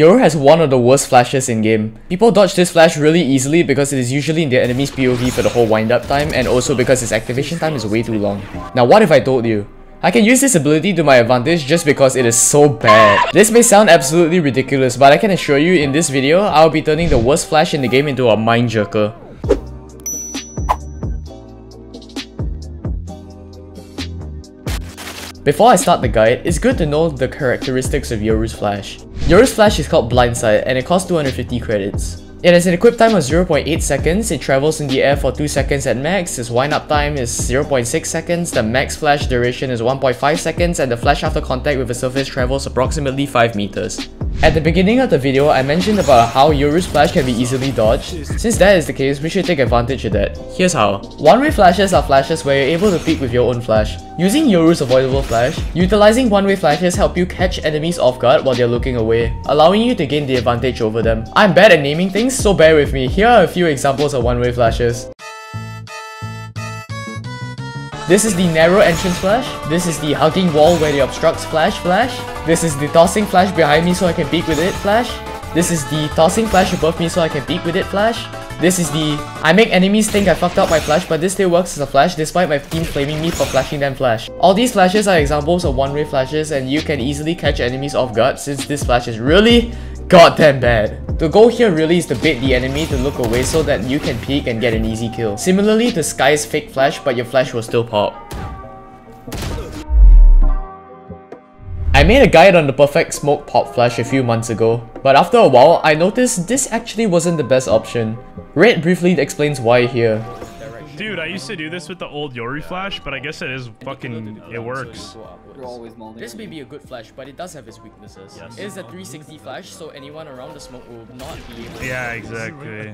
Yoru has one of the worst flashes in game. People dodge this flash really easily because it is usually in their enemy's POV for the whole wind up time and also because its activation time is way too long. Now what if I told you? I can use this ability to my advantage just because it is so bad. This may sound absolutely ridiculous, but I can assure you in this video, I'll be turning the worst flash in the game into a mind jerker. Before I start the guide, it's good to know the characteristics of Yoru's Flash. Yoru's Flash is called Blindside and it costs 250 credits. It has an equip time of 0.8 seconds, it travels in the air for 2 seconds at max, its wind up time is 0.6 seconds, the max flash duration is 1.5 seconds, and the flash after contact with a surface travels approximately 5 meters. At the beginning of the video, I mentioned about how Yoru's flash can be easily dodged. Since that is the case, we should take advantage of that. Here's how. One-way flashes are flashes where you're able to peek with your own flash. Using Yoru's avoidable flash, utilizing one-way flashes help you catch enemies off guard while they're looking away, allowing you to gain the advantage over them. I'm bad at naming things, so bear with me. Here are a few examples of one-way flashes. This is the narrow entrance flash. This is the hugging wall where it obstructs flash flash. This is the tossing flash behind me so I can peek with it flash. This is the tossing flash above me so I can peek with it flash. This is the I make enemies think I fucked up my flash but this still works as a flash despite my team flaming me for flashing them flash. All these flashes are examples of one-way flashes and you can easily catch enemies off guard since this flash is really goddamn bad. The goal here really is to bait the enemy to look away so that you can peek and get an easy kill. Similarly to Skye's fake flash but your flash will still pop. I made a guide on the perfect smoke pop flash a few months ago, but after a while I noticed this actually wasn't the best option. Red briefly explains why here. Dude, I used to do this with the old Yoru flash, but I guess it is fucking, it works. This may be a good flash, but it does have its weaknesses. Yes. It is a 360 flash, so anyone around the smoke will not be able to... Yeah, exactly.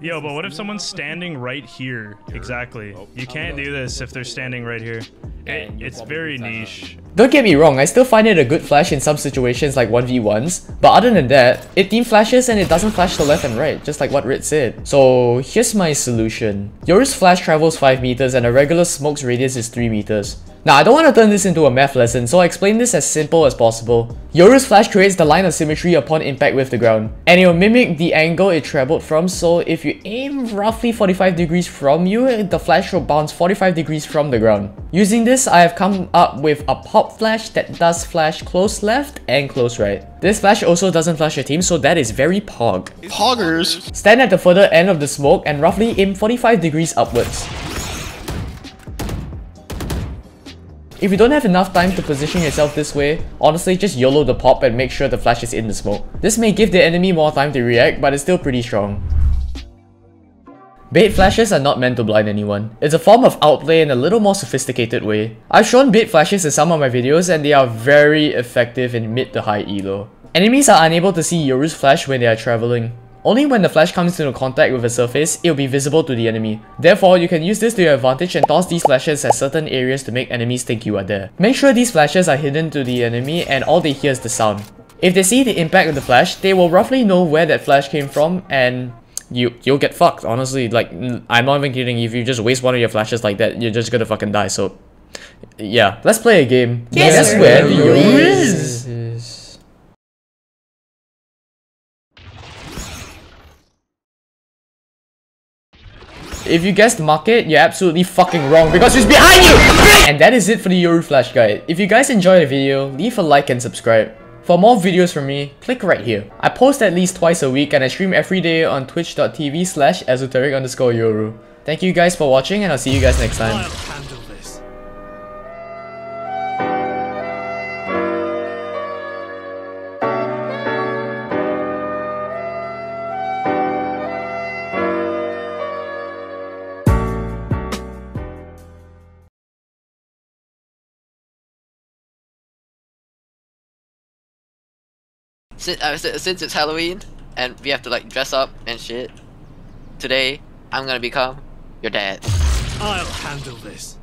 Yo, but what if someone's standing right here? Exactly. You can't do this if they're standing right here. It, it's very niche. Don't get me wrong, I still find it a good flash in some situations like 1v1s, but other than that, it team flashes and it doesn't flash to left and right, just like what Rit said. So here's my solution. Yoru's flash travels 5 meters and a regular smoke's radius is 3 meters. Now, I don't want to turn this into a math lesson, so I'll explain this as simple as possible. Yoru's flash creates the line of symmetry upon impact with the ground, and it will mimic the angle it traveled from, so if you aim roughly 45 degrees from you, the flash will bounce 45 degrees from the ground. Using this, I have come up with a pop flash that does flash close left and close right. This flash also doesn't flash your team, so that is very pog. Poggers! Stand at the further end of the smoke and roughly aim 45 degrees upwards. If you don't have enough time to position yourself this way, honestly just YOLO the pop and make sure the flash is in the smoke. This may give the enemy more time to react, but it's still pretty strong. Bait flashes are not meant to blind anyone. It's a form of outplay in a little more sophisticated way. I've shown bait flashes in some of my videos and they are very effective in mid to high elo. Enemies are unable to see Yoru's flash when they are traveling. Only when the flash comes into contact with a surface, it will be visible to the enemy. Therefore, you can use this to your advantage and toss these flashes at certain areas to make enemies think you are there. Make sure these flashes are hidden to the enemy and all they hear is the sound. If they see the impact of the flash, they will roughly know where that flash came from and you, you'll get fucked, honestly. Like, I'm not even kidding, if you just waste one of your flashes like that, you're just gonna fucking die, so... Yeah, let's play a game. Yes, Guess where the If you guessed the market, you're absolutely fucking wrong because it's behind you! And that is it for the Yoru flash guide. If you guys enjoyed the video, leave a like and subscribe. For more videos from me, click right here. I post at least twice a week and I stream every day on twitch.tv slash esoteric underscore. Thank you guys for watching and I'll see you guys next time. Since, uh, since it's Halloween and we have to like dress up and shit, today I'm gonna become your dad. I'll handle this.